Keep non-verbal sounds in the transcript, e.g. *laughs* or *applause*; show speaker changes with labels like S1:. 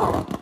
S1: Oh. *laughs*